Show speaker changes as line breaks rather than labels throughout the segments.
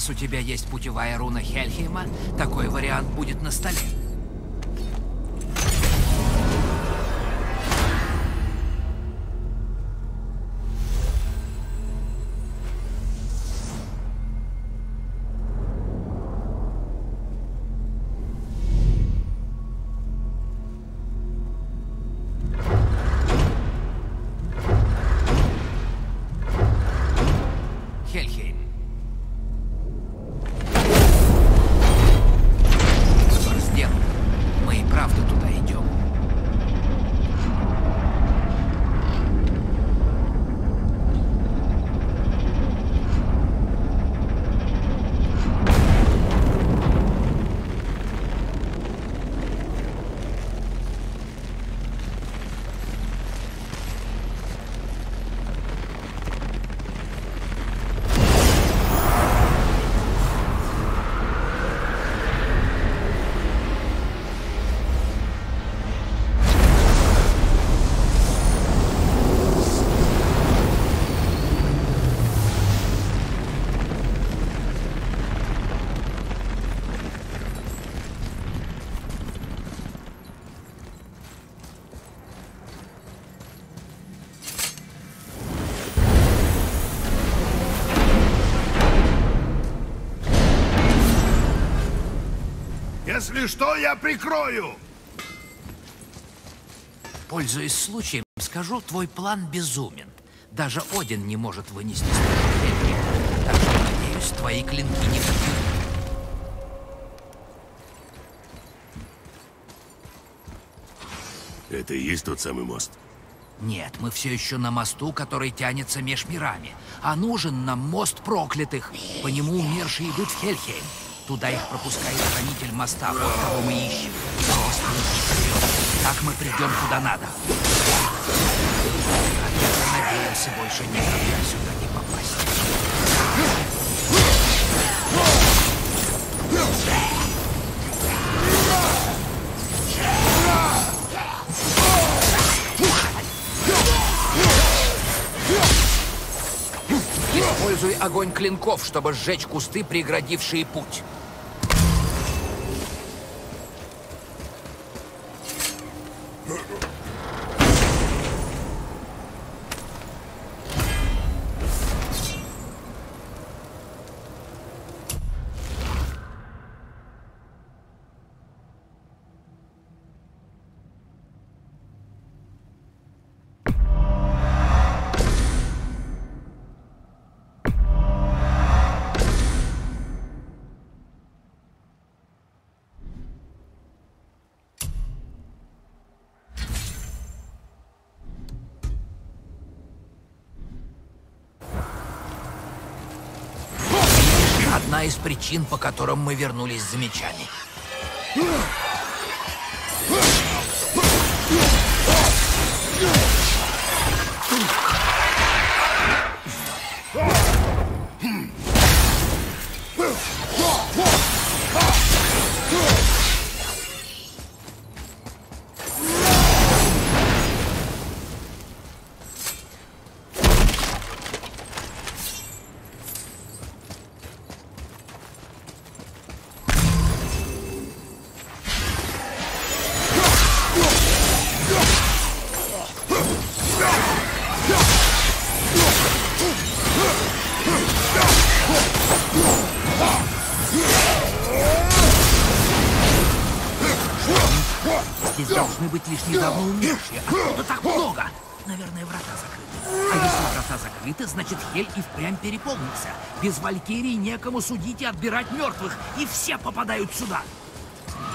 Раз у тебя есть путевая руна Хельхейма, такой вариант будет на столе.
Если что, я прикрою.
Пользуясь случаем, скажу, твой план безумен. Даже Один не может вынести столько. Так что, надеюсь, твои клинки не подведут.
Это и есть тот самый мост?
Нет, мы все еще на мосту, который тянется меж мирами. А нужен нам мост проклятых. По нему умершие идут в Хельхейм. Туда их пропускает хранитель моста, вот кого мы ищем. Просто вперед. Так мы придем куда надо. А я надеялся больше никогда сюда не попасть. Используй огонь клинков, чтобы сжечь кусты, преградившие путь. Причин, по которым мы вернулись за мечами. Переполнился. Без Валькирии некому судить и отбирать мертвых, и все попадают сюда.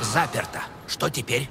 Заперто. Что теперь?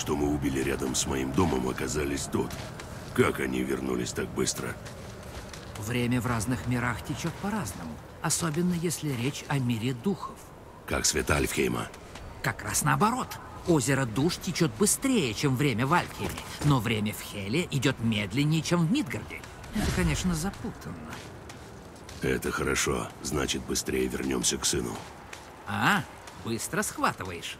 Что мы убили рядом с моим домом, оказались тут. Как они вернулись так быстро?
Время в разных мирах течет по-разному. Особенно если речь о мире духов.
Как свет Альфхейма.
Как раз наоборот. Озеро душ течет быстрее, чем время в Альфхейме. Но время в Хеле идет медленнее, чем в Мидгарде. Это, конечно, запутанно.
Это хорошо. Значит, быстрее вернемся к сыну.
А, быстро схватываешь.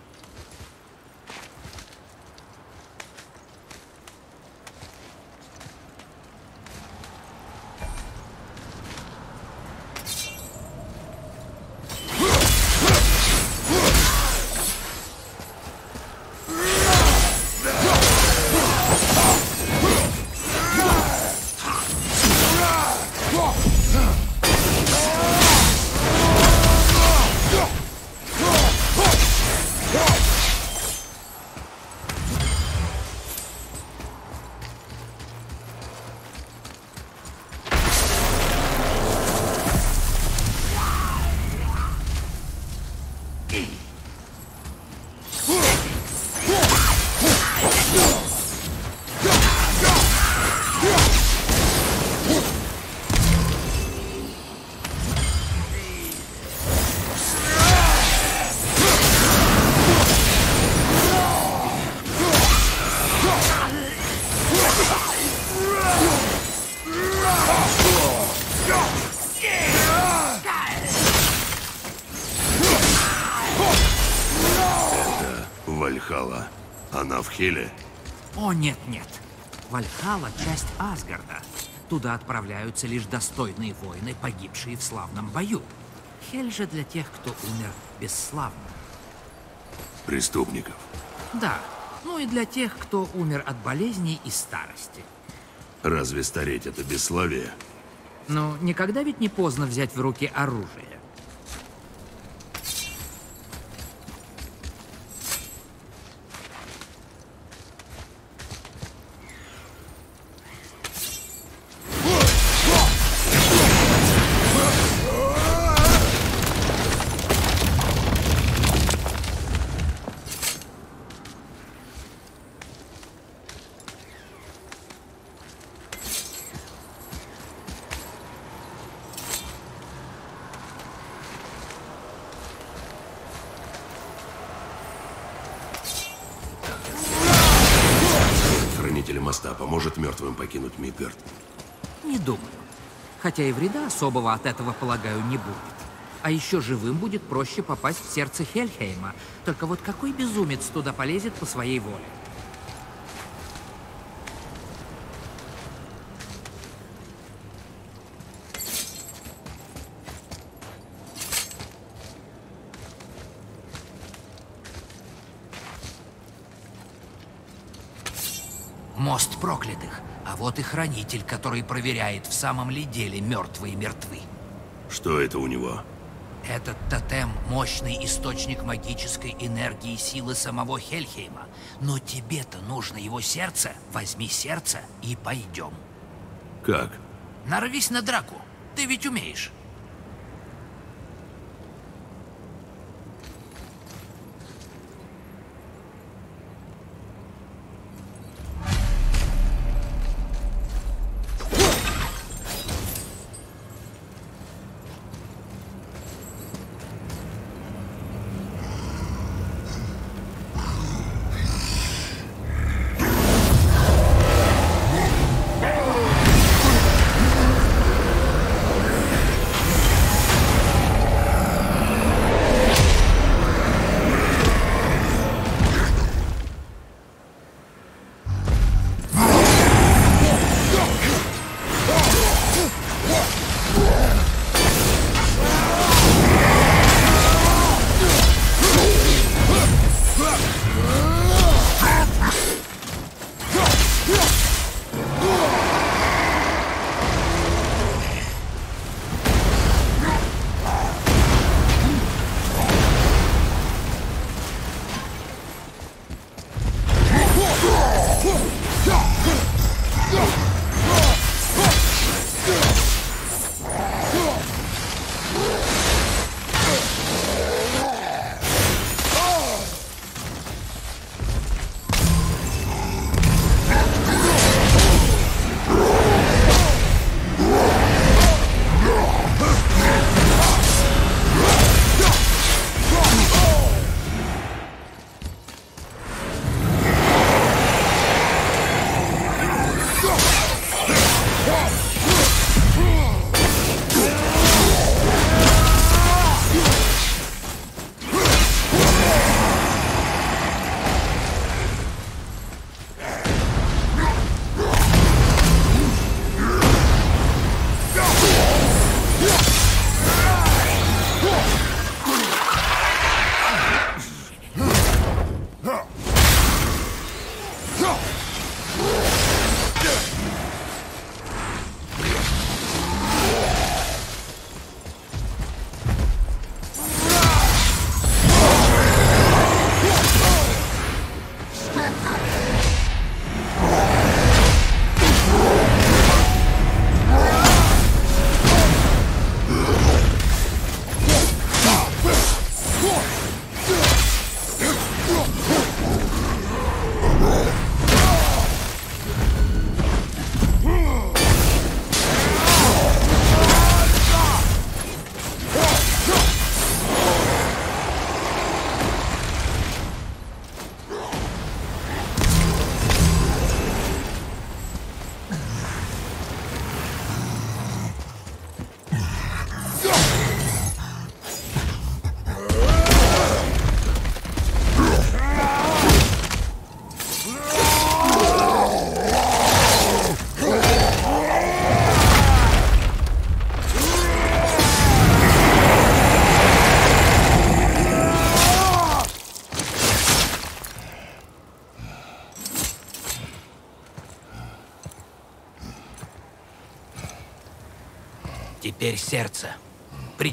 Нет-нет. Вальхала — часть Асгарда. Туда отправляются лишь достойные воины, погибшие в славном бою. Хель же для тех, кто умер бесславно.
Преступников.
Да, ну и для тех, кто умер от болезней и старости.
Разве стареть это бесславие?
Но никогда ведь не поздно взять в руки оружие.
Мертвым покинуть Мидгард.
Не думаю. Хотя и вреда особого от этого, полагаю, не будет. А еще живым будет проще попасть в сердце Хельхейма. Только вот какой безумец туда полезет по своей воле? Мост проклятых. Вот и хранитель, который проверяет, в самом ли деле мертвые мертвы.
Что это у него?
Этот тотем — мощный источник магической энергии и силы самого Хельхейма. Но тебе-то нужно его сердце. Возьми сердце и пойдем.
Как?
Нарвись на драку. Ты ведь умеешь.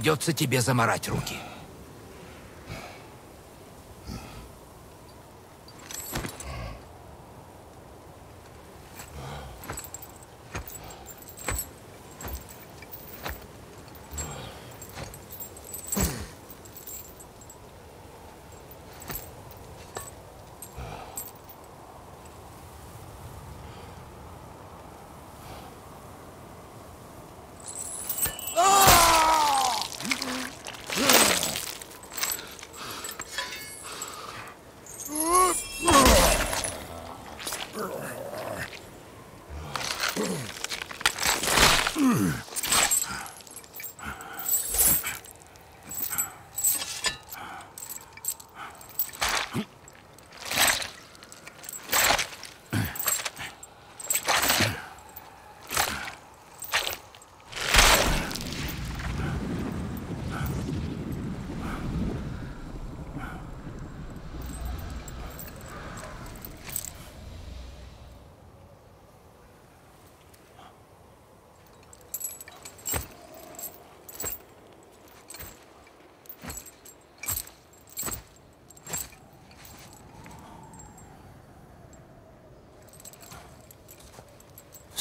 Придется тебе заморать руки.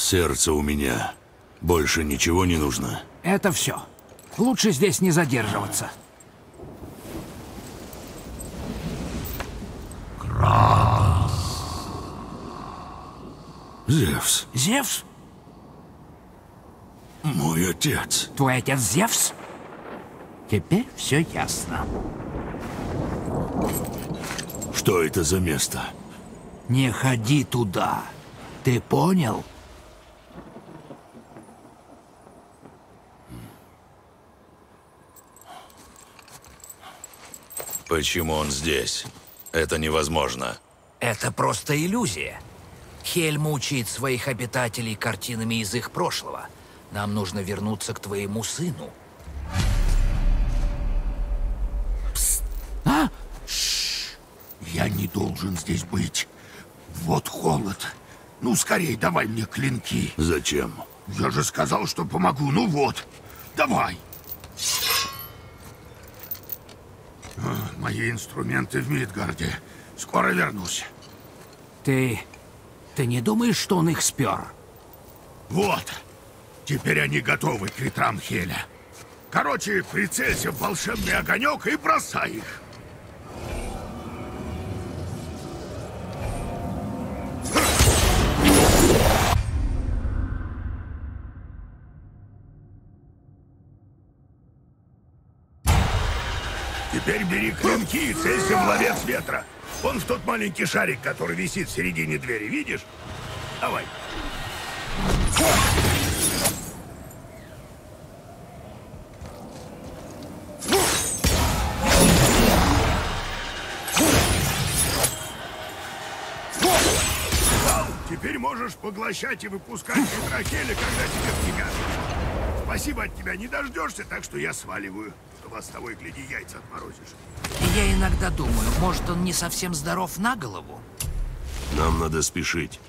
Сердце у меня. Больше ничего не нужно.
Это все. Лучше здесь не задерживаться.
Зевс,
Зевс?
мой отец.
Твой отец Зевс? Теперь все ясно.
Что это за место?
Не ходи туда. Ты понял?
Почему он здесь? Это невозможно.
Это просто иллюзия. Хель мучает своих обитателей картинами из их прошлого. Нам нужно вернуться к твоему сыну. А?
Я не должен здесь быть. Вот холод. Ну, скорей, давай мне клинки.
Зачем?
Я же сказал, что помогу. Ну вот, давай. Мои инструменты в Мидгарде. Скоро вернусь.
Ты... Ты не думаешь, что он их спер?
Вот. Теперь они готовы к ветрам Хеля. Короче, прицелься в волшебный огонек и бросай их. Клинки и целься в ловец ветра. Вон в тот маленький шарик, который висит в середине двери, видишь? Давай. Теперь можешь поглощать и выпускать ветрохели, когда тебе прикажешь. Спасибо от тебя не дождешься, так что я сваливаю. Вас с тобой, гляди, яйца отморозишь.
Я иногда думаю, может, он не совсем здоров на голову?
Нам надо спешить.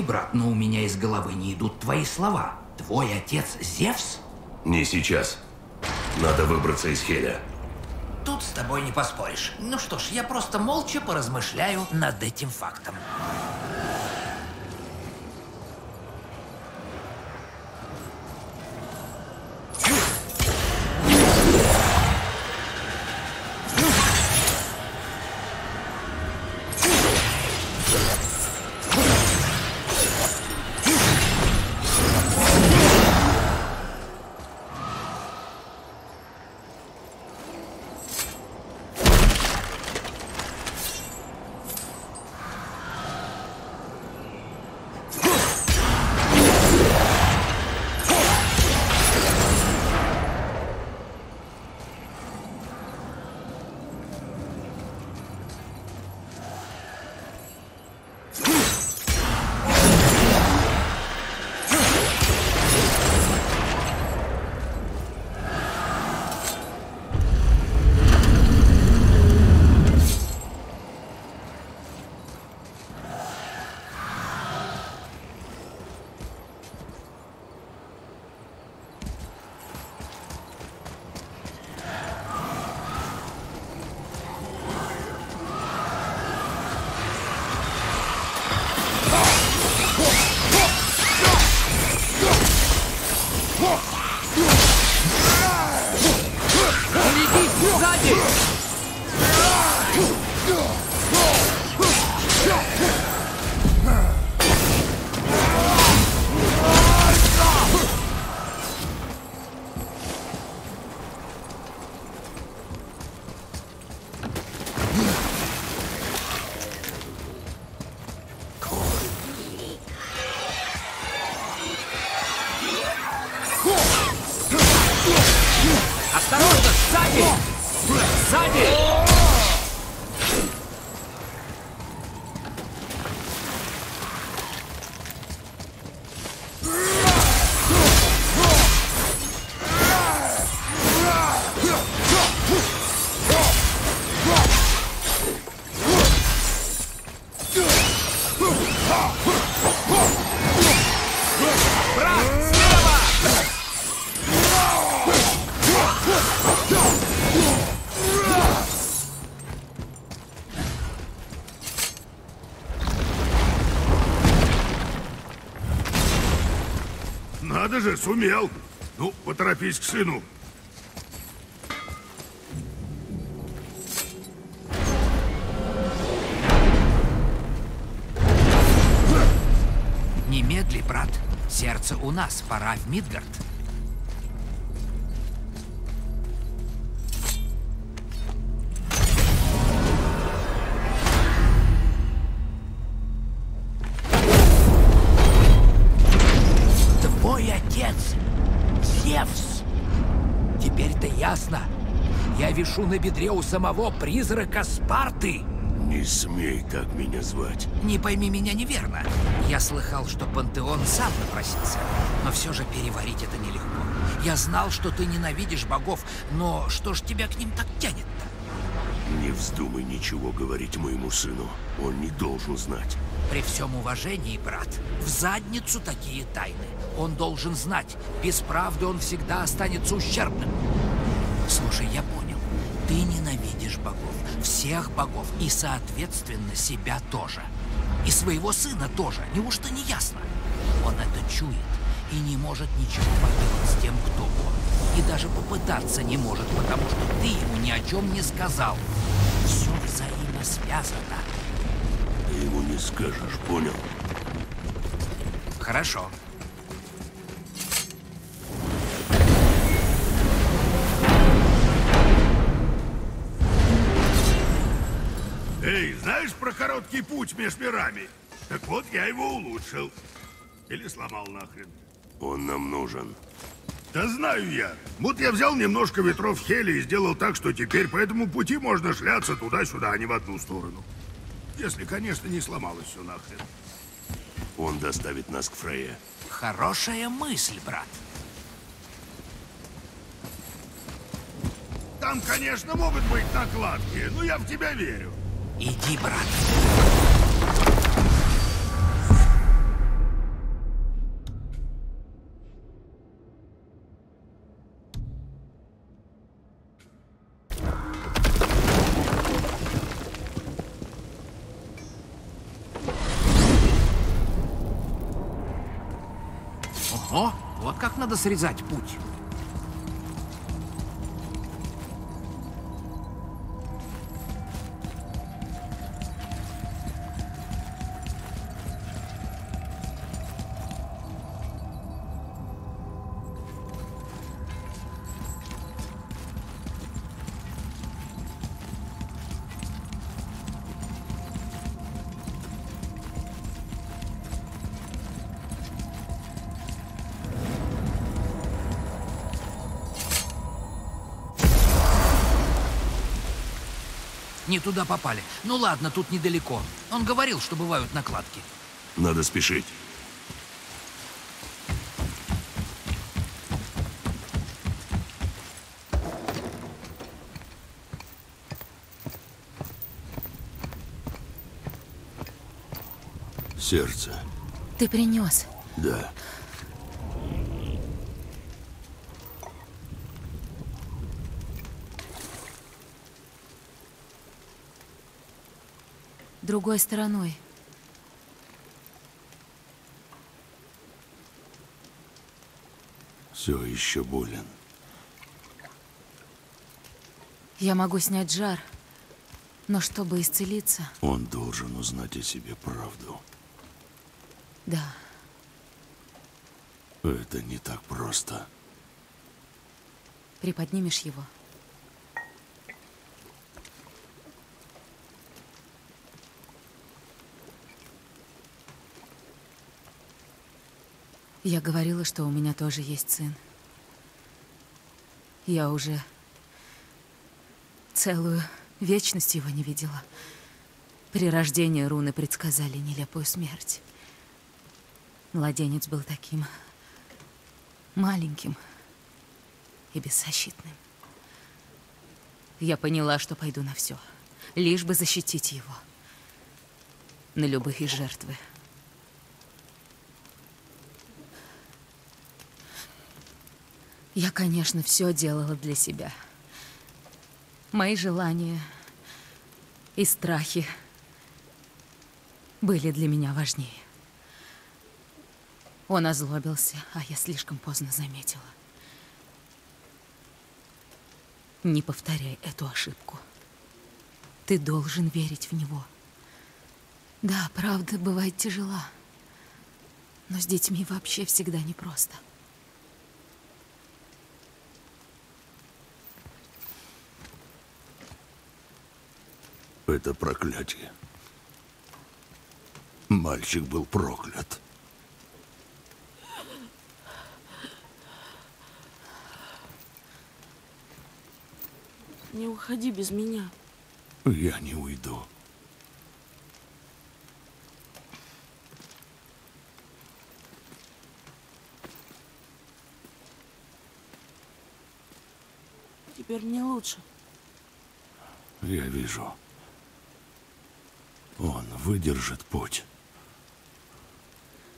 Прости, брат, но у меня из головы не идут твои слова. Твой отец Зевс?
Не сейчас. Надо выбраться из Хеля.
Тут с тобой не поспоришь. Ну что ж, я просто молча поразмышляю над этим фактом.
Сумел. Ну, поторопись к сыну.
Немедли, брат. Сердце у нас, пора в Мидгард. Ясно. Я вишу на бедре у самого призрака Спарты.
Не смей так меня звать.
Не пойми меня неверно. Я слыхал, что Пантеон сам напросился. Но все же переварить это нелегко. Я знал, что ты ненавидишь богов, но что ж тебя к ним так тянет-то?
Не вздумай ничего говорить моему сыну. Он не должен знать.
При всем уважении, брат, в задницу такие тайны. Он должен знать, без правды он всегда останется ущербным. Слушай, я понял. Ты ненавидишь богов, всех богов, и, соответственно, себя тоже. И своего сына тоже. Неужто не ясно? Он это чует и не может ничего поделать с тем, кто он. И даже попытаться не может, потому что ты ему ни о чем не сказал. Все взаимосвязано.
Ты ему не скажешь, понял?
Хорошо.
Эй, знаешь про короткий путь между мирами? Так вот, я его улучшил. Или сломал нахрен.
Он нам нужен.
Да знаю я. Вот я взял немножко ветров Хели и сделал так, что теперь по этому пути можно шляться туда-сюда, а не в одну сторону. Если, конечно, не сломалось все нахрен.
Он доставит нас к Фрейе.
Хорошая мысль, брат.
Там, конечно, могут быть накладки, но я в тебя верю.
Иди, брат. Ого, вот как надо срезать путь. Не туда попали. Ну ладно, тут недалеко. Он говорил, что бывают накладки.
Надо спешить. Сердце.
Ты принес.
Да.
Другой стороной.
Все еще болен.
Я могу снять жар. Но чтобы исцелиться,
Он должен узнать о себе правду.
да.
Это не так просто.
Приподнимешь его. Я говорила, что у меня тоже есть сын. Я уже целую вечность его не видела. При рождении руны предсказали нелепую смерть. Младенец был таким маленьким и беззащитным. Я поняла, что пойду на все, лишь бы защитить его. На любые жертвы. Я, конечно, все делала для себя. Мои желания и страхи были для меня важнее. Он озлобился, а я слишком поздно заметила. Не повторяй эту ошибку. Ты должен верить в него. Да, правда, бывает тяжела. Но с детьми вообще всегда непросто.
Это проклятие. Мальчик был проклят.
Не уходи без меня.
Я не уйду.
Теперь мне лучше.
Я вижу. Он выдержит путь.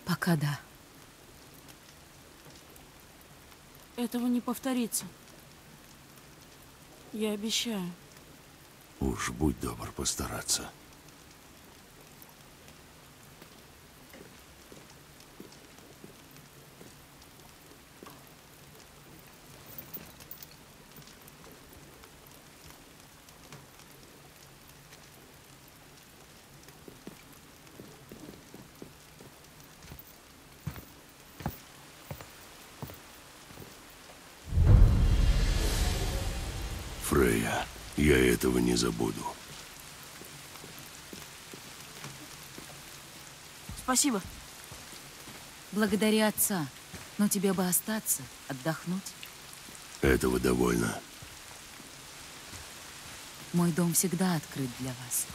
Пока да.
Этого не повторится. Я обещаю.
Уж будь добр постараться. Фрея, я этого не забуду.
Спасибо.
Благодари отца. Но тебе бы остаться, отдохнуть.
Этого довольно.
Мой дом всегда открыт для вас.